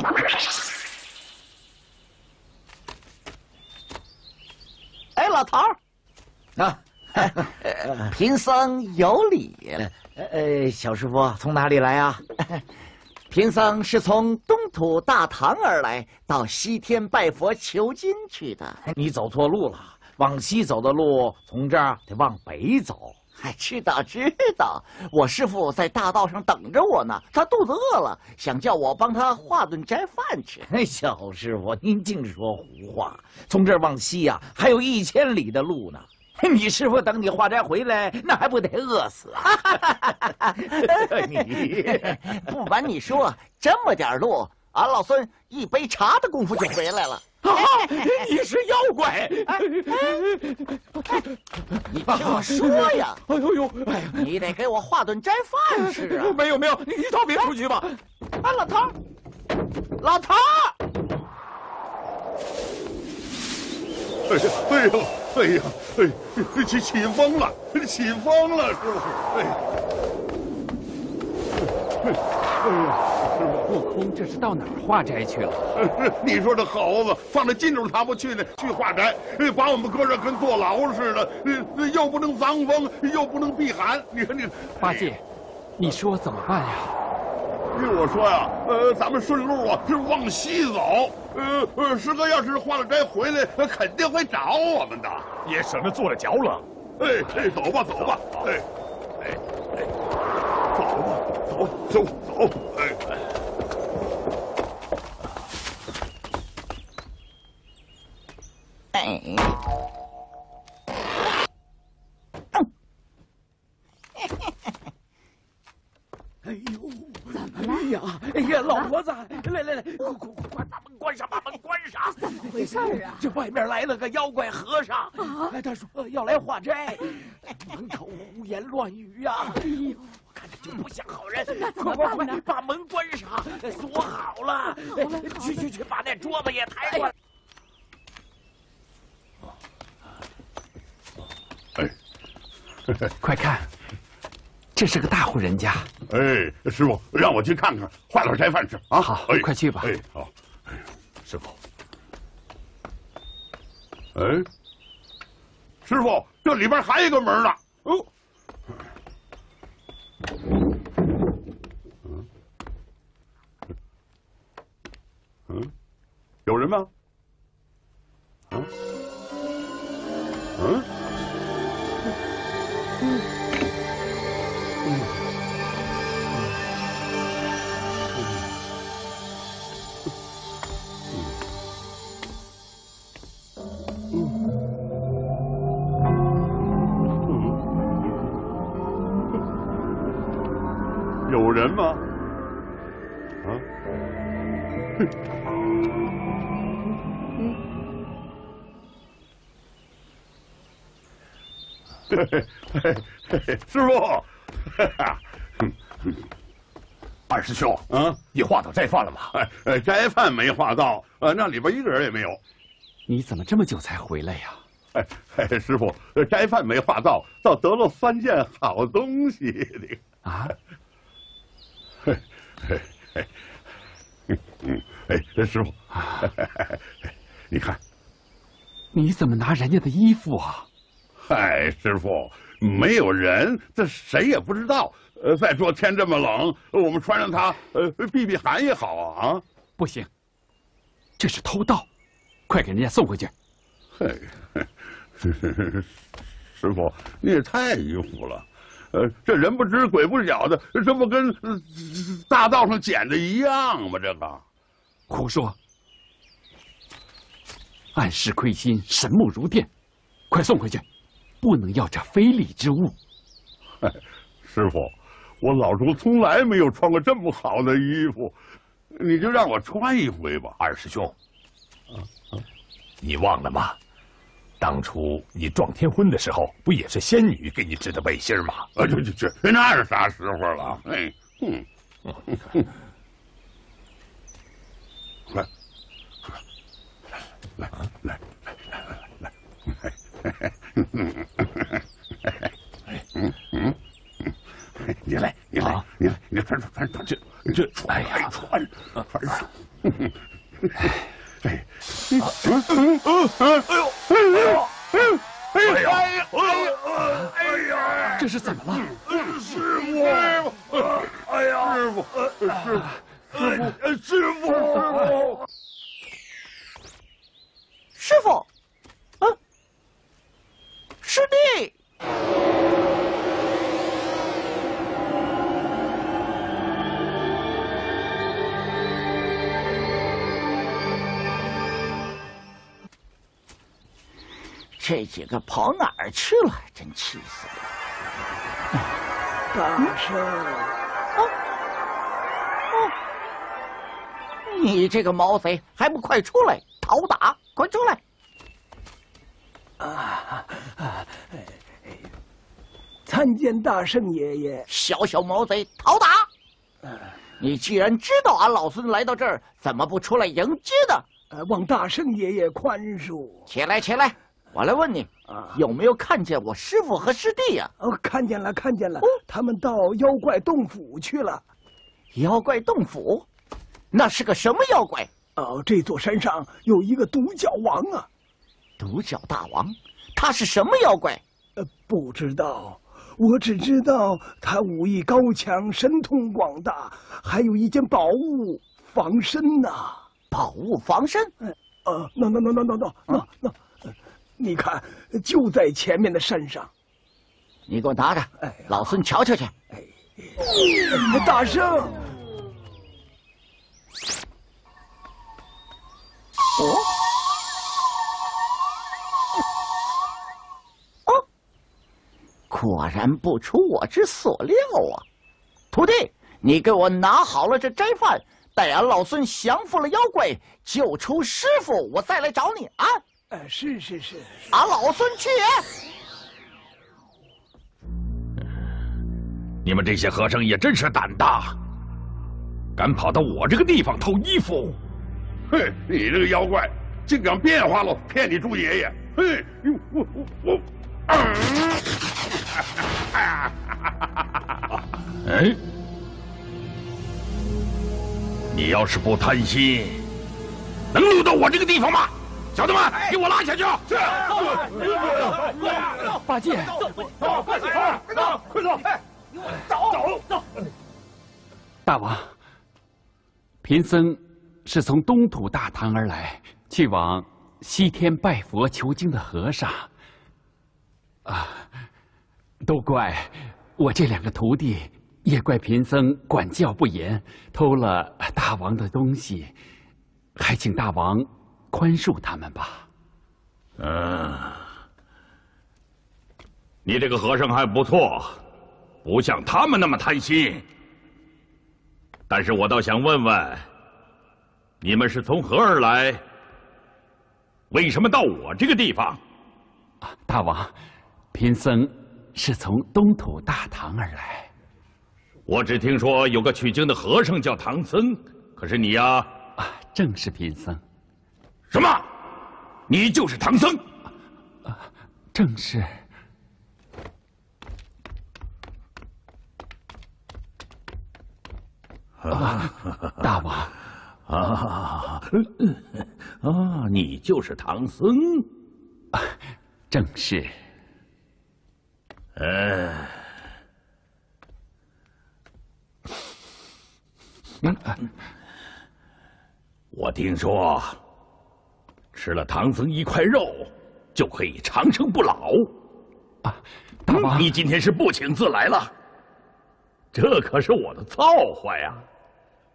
哎，老头儿，啊，贫僧有礼。呃，小师傅从哪里来啊？贫僧是从东土大唐而来，到西天拜佛求经去的。你走错路了，往西走的路，从这儿得往北走。哎，知道知道，我师傅在大道上等着我呢。他肚子饿了，想叫我帮他化顿斋饭吃。哎，小师傅，您净说胡话！从这儿往西呀，还有一千里的路呢。你师傅等你化斋回来，那还不得饿死啊？你不瞒你说，这么点路，俺老孙一杯茶的功夫就回来了。啊你是妖怪！哎哎你听我说呀！哎呦呦！哎呀，你得给我化顿斋饭吃啊！没有没有，你到别处去吧。哎，老头，老头！哎呀，哎呦，哎呀，哎，起起风了，起风了，师傅！哎呀，哎呀，悟空这是到哪儿化斋去了？你说这猴子放着金主他不去呢？去化斋，把我们搁这跟坐牢似的，又不能防风，又不能避寒。你说你，八戒，你说怎么办呀？依我说呀，呃，咱们顺路啊，是往西走。呃呃，师哥要是化了斋回来，肯定会找我们的，也省得坐着脚冷。哎哎，走吧走吧，哎哎哎，走走走走，哎哎。哎呦，怎么了？哎呀，哎呀，老婆子，来来来，快快快，把门关上，吧上！怎么回事啊？这外面来了个妖怪和尚啊！他说要来化斋，门口胡言乱语呀！哎呦，我看他就不像好人。快快快，把门关上，锁好了。去去去，把那桌子也抬过来。哎，快看！这是个大户人家，哎，师傅让我去看看，化点斋饭吃啊！好，哎快去吧。哎，好，哎，师傅，哎，师傅，这里边还有一个门呢。哦，嗯，嗯，有人吗？嗯，嗯，嗯。人吗？啊？师傅。二师兄，嗯，你化到斋饭了吗？哎，斋饭没化到，呃，那里边一个人也没有。你怎么这么久才回来呀？哎，师傅，斋饭没化到，倒得了三件好东西。啊？嘿，嘿，嘿，嗯，哎，师傅，你看，你怎么拿人家的衣服啊？嗨，师傅。没有人，这谁也不知道。呃，再说天这么冷，我们穿上它，呃，避避寒也好啊。不行，这是偷盗，快给人家送回去。嘿，师傅，你也太迂腐了。呃，这人不知鬼不晓的，这不跟大道上捡的一样吗？这个，胡说！暗室亏心，神目如电，快送回去。不能要这非礼之物，师傅，我老朱从来没有穿过这么好的衣服，你就让我穿一回吧。二师兄，你忘了吗？当初你撞天婚的时候，不也是仙女给你织的背心吗？啊，这这这，那是啥时候了？哎，嗯，来，来，来，来，来，来。来嗯嗯嗯，你来，你来，你来，你穿穿穿穿去，这哎呀，穿穿上。哎，哎呦，哎呦，哎呀，哎呀，哎呀，这是怎么了？师傅，哎呀，师傅，师傅，师傅，师傅，这几个跑哪儿去了？真气死了！大圣，你这个毛贼，还不快出来讨打！快出来！啊啊参见大圣爷爷。小小毛贼，讨打！你既然知道俺老孙来到这儿，怎么不出来迎接呢？呃，望大圣爷爷宽恕。起来，起来！我来问你啊。有没有看见我师傅和师弟呀？哦看见了看见了他们到妖怪洞府去了。妖怪洞府？那是个什么妖怪？哦这座山上有一个独角王啊。独角大王？他是什么妖怪？呃不知道。我只知道他武艺高强神通广大还有一件宝物防身呢宝物防身？呃那那那那那那那那那你看，就在前面的山上。你给我拿着，哎老孙瞧瞧去。大圣，哦，哦，果然不出我之所料啊！徒弟，你给我拿好了这斋饭，待俺老孙降服了妖怪，救出师傅，我再来找你啊！哎，是是是，俺老孙去也！你们这些和尚也真是胆大，敢跑到我这个地方偷衣服。哼，你这个妖怪，竟敢变化了，骗你猪爷爷！嘿，我我我，哎，你要是不贪心，能溜到我这个地方吗？小子们，给我拉下去！是。八戒，快走，快走，快走走！走走。大王，贫僧是从东土大唐而来，去往西天拜佛求经的和尚。啊，都怪我这两个徒弟，也怪贫僧管教不严，偷了大王的东西，还请大王宽恕他们吧。嗯，你这个和尚还不错，不像他们那么贪心。但是我倒想问问，你们是从何而来？为什么到我这个地方？啊，大王，贫僧是从东土大唐而来。我只听说有个取经的和尚叫唐僧，可是你呀？啊，正是贫僧。什么？你就是唐僧？啊，正是。啊，大王，啊，啊，你就是唐僧？啊，正是。呃，嗯，我听说吃了唐僧一块肉就可以长生不老。啊，大王，你今天是不请自来了，这可是我的造化呀！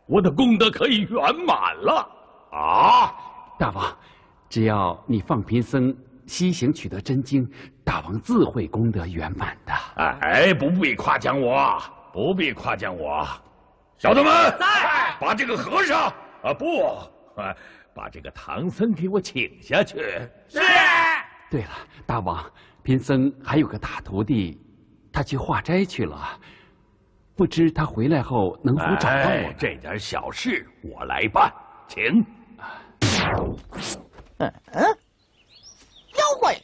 我的功德可以圆满了啊！大王，只要你放贫僧西行取得真经，大王自会功德圆满的。哎，不必夸奖我，不必夸奖我。小的们，在把这个和尚啊不，啊，把这个唐僧给我请下去。是。对了，大王，贫僧还有个大徒弟，他去化斋去了。不知他回来后能否找到我、哎？这点小事我来办，请。嗯嗯，妖怪，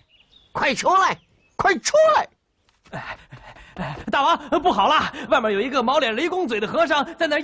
快出来，快出来！哎哎，大王，不好了，外面有一个毛脸雷公嘴的和尚在那要。